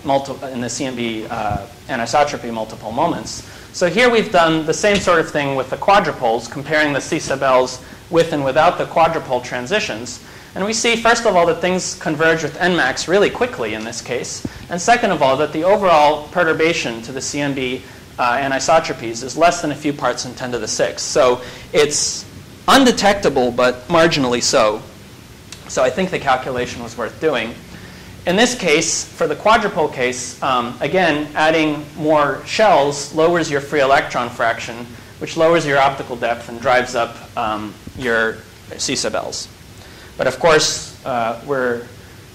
in the CMB uh, anisotropy multipole moments. So here we've done the same sort of thing with the quadrupoles, comparing the C sub L's with and without the quadrupole transitions. And we see, first of all, that things converge with Nmax really quickly in this case. And second of all, that the overall perturbation to the CMB uh, anisotropies is less than a few parts in 10 to the 6. So it's undetectable, but marginally so. So I think the calculation was worth doing. In this case, for the quadrupole case, um, again, adding more shells lowers your free electron fraction, which lowers your optical depth and drives up um, your C sub Ls. But of course, uh, we're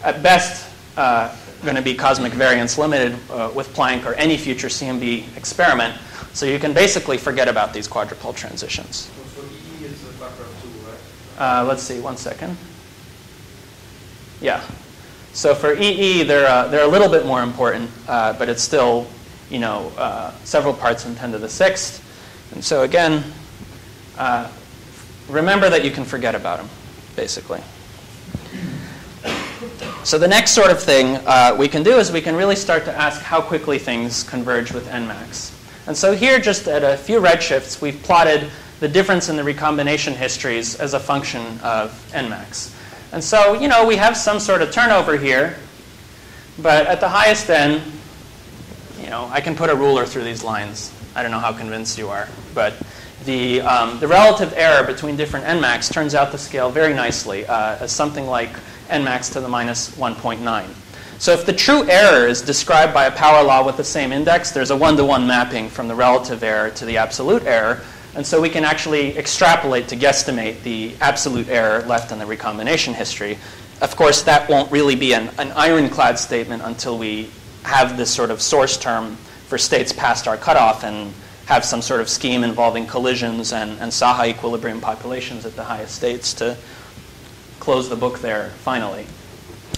at best uh, going to be cosmic variance limited uh, with Planck or any future CMB experiment. So you can basically forget about these quadrupole transitions. So EE is a factor of two, right? Uh, let's see, one second. Yeah. So for EE, they're, uh, they're a little bit more important, uh, but it's still, you know, uh, several parts in 10 to the sixth. And so again, uh, remember that you can forget about them, basically. So the next sort of thing uh, we can do is we can really start to ask how quickly things converge with Nmax. And so here, just at a few redshifts, we've plotted the difference in the recombination histories as a function of Nmax. And so, you know, we have some sort of turnover here, but at the highest n, you know, I can put a ruler through these lines. I don't know how convinced you are, but the, um, the relative error between different Nmax turns out to scale very nicely uh, as something like Nmax to the minus 1.9. So if the true error is described by a power law with the same index, there's a one-to-one mapping from the relative error to the absolute error. And so we can actually extrapolate to guesstimate the absolute error left in the recombination history. Of course, that won't really be an, an ironclad statement until we have this sort of source term for states past our cutoff and have some sort of scheme involving collisions and, and Saha equilibrium populations at the highest states to close the book there finally.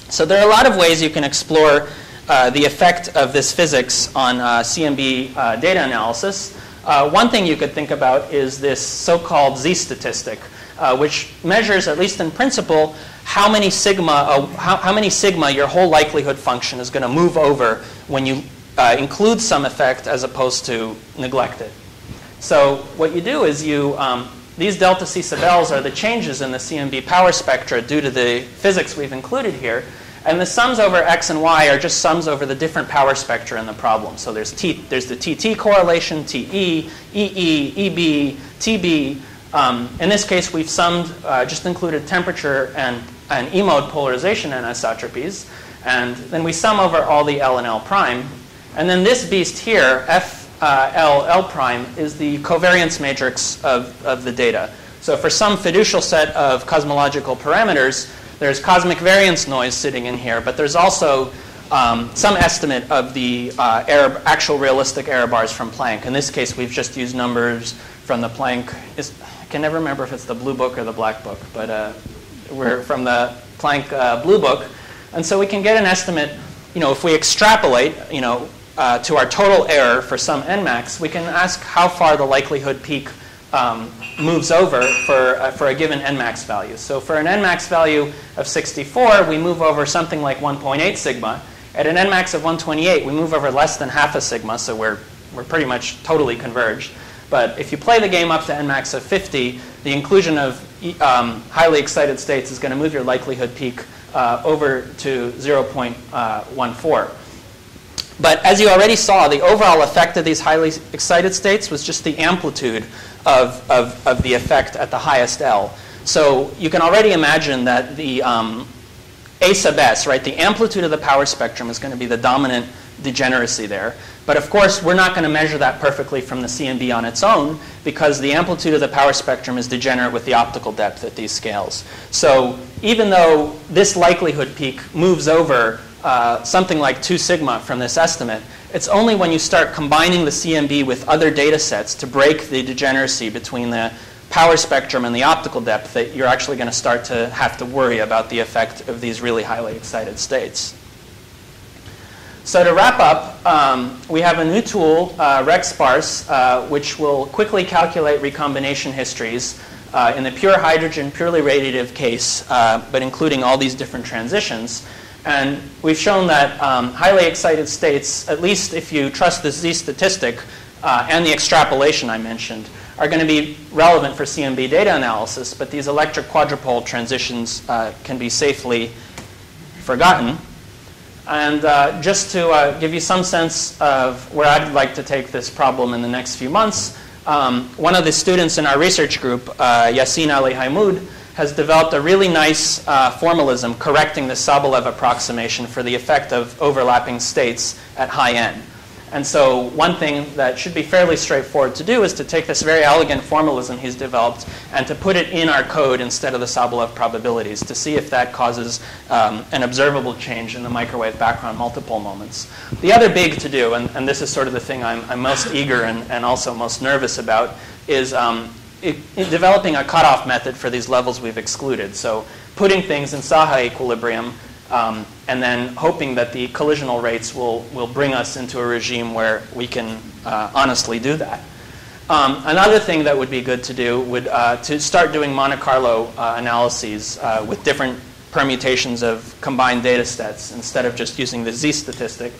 So there are a lot of ways you can explore uh, the effect of this physics on uh, CMB uh, data analysis. Uh, one thing you could think about is this so-called Z statistic, uh, which measures, at least in principle, how many sigma, uh, how, how, many sigma your whole likelihood function is going to move over when you include some effect as opposed to neglect it. So what you do is you um, these delta C sub L's are the changes in the CMB power spectra due to the physics we've included here. And the sums over x and y are just sums over the different power spectra in the problem. So there's, T, there's the TT correlation, TE, EE, EB, TB. Um, in this case, we've summed, uh, just included temperature and, and E-mode polarization anisotropies. And then we sum over all the L and L prime. And then this beast here, F uh, L, L prime is the covariance matrix of, of the data. So for some fiducial set of cosmological parameters, there's cosmic variance noise sitting in here, but there's also um, some estimate of the uh, error, actual realistic error bars from Planck. In this case, we've just used numbers from the Planck. Is, I can never remember if it's the blue book or the black book, but uh, we're from the Planck uh, blue book. And so we can get an estimate, you know, if we extrapolate, you know, uh, to our total error for some nmax, we can ask how far the likelihood peak um, moves over for, uh, for a given nmax value. So for an nmax value of 64, we move over something like 1.8 sigma. At an nmax of 128, we move over less than half a sigma, so we're, we're pretty much totally converged. But if you play the game up to nmax of 50, the inclusion of um, highly excited states is going to move your likelihood peak uh, over to 0.14. But as you already saw, the overall effect of these highly excited states was just the amplitude of, of, of the effect at the highest L. So you can already imagine that the um, A sub S, right, the amplitude of the power spectrum is going to be the dominant degeneracy there. But of course, we're not going to measure that perfectly from the CMB on its own because the amplitude of the power spectrum is degenerate with the optical depth at these scales. So even though this likelihood peak moves over uh, something like 2 sigma from this estimate, it's only when you start combining the CMB with other data sets to break the degeneracy between the power spectrum and the optical depth that you're actually going to start to have to worry about the effect of these really highly excited states. So to wrap up, um, we have a new tool, uh, RecSparse, uh, which will quickly calculate recombination histories uh, in the pure hydrogen, purely radiative case, uh, but including all these different transitions. And we've shown that um, highly excited states, at least if you trust the Z statistic uh, and the extrapolation I mentioned, are going to be relevant for CMB data analysis, but these electric quadrupole transitions uh, can be safely forgotten. And uh, just to uh, give you some sense of where I'd like to take this problem in the next few months, um, one of the students in our research group, uh, Yacine Ali-Haïmoud, has developed a really nice uh, formalism correcting the Sobolev approximation for the effect of overlapping states at high n. And so one thing that should be fairly straightforward to do is to take this very elegant formalism he's developed and to put it in our code instead of the Sobolev probabilities to see if that causes um, an observable change in the microwave background multipole moments. The other big to do, and, and this is sort of the thing I'm, I'm most eager and, and also most nervous about, is um, developing a cutoff method for these levels we've excluded. So putting things in Saha equilibrium um, and then hoping that the collisional rates will, will bring us into a regime where we can uh, honestly do that. Um, another thing that would be good to do would uh, to start doing Monte Carlo uh, analyses uh, with different permutations of combined data sets instead of just using the Z statistic.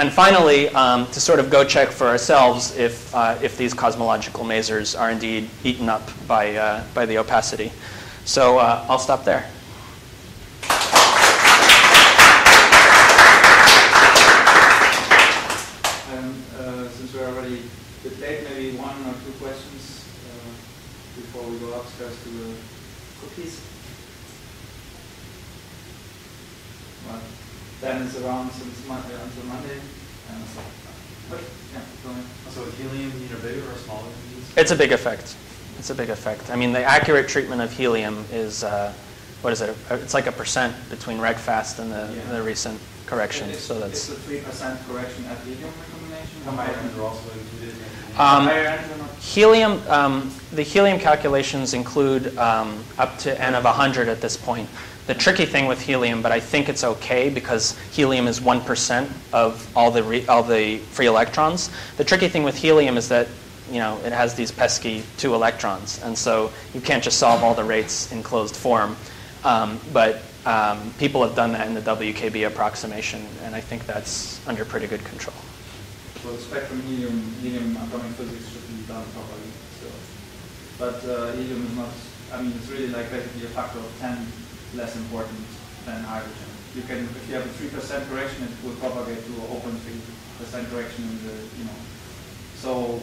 And finally, um, to sort of go check for ourselves if, uh, if these cosmological masers are indeed eaten up by, uh, by the opacity. So I'll stop there. before we go upstairs to the cookies. Well, Dan is around since Monday until Monday. And so, but, yeah, go ahead. So is helium you know, bigger or smaller than these? It's a big effect. It's a big effect. I mean, the accurate treatment of helium is, uh, what is it? It's like a percent between RecFast and the, Yeah. the recent corrections. It's, So that's it's a three percent correction at helium recombination. Combinations are also included Um, higher ends are not helium. Um, the helium calculations include um, up to n of 100 at this point. The tricky thing with helium, but I think it's okay because helium is 1% of all the, re- all the free electrons. The tricky thing with helium is that you know, it has these pesky two electrons, and so you can't just solve all the rates in closed form. Um, but um, people have done that in the WKB approximation, and I think that's under pretty good control. Well, spectrum helium, helium atomic physics should be done properly. So, but uh, helium is not. I mean, it's really like basically a factor of 10 less important than hydrogen. You can, if you have a three percent correction, it will propagate to a 0.3 percent correction in the, you know. So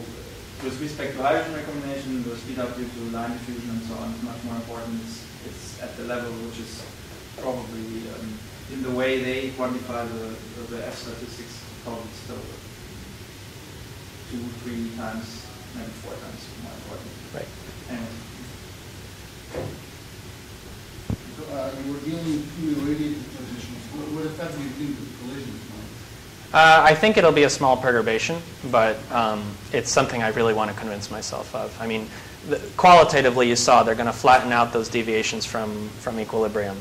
with respect to hydrogen recombination, the speed up due to line diffusion and so on is much more important. It's, it's at the level which is probably um, in the way they quantify the, the, the F statistics probably still two, three times, maybe four times more important. Right. Anyway, Uh, we're dealing with. What, what effect do you think the? Uh, I think it'll be a small perturbation, but um, it's something I really want to convince myself of. I mean, the, qualitatively, you saw they're going to flatten out those deviations from, from equilibrium.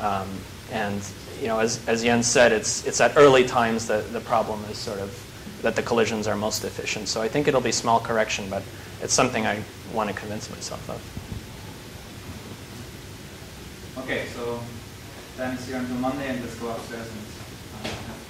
Um, and, you know, as, as Jens said, it's, it's at early times that the problem is sort of that the collisions are most efficient. So I think it'll be small correction, but it's something I want to convince myself of. Okay, so Dan is here until Monday, and let's go upstairs and uh.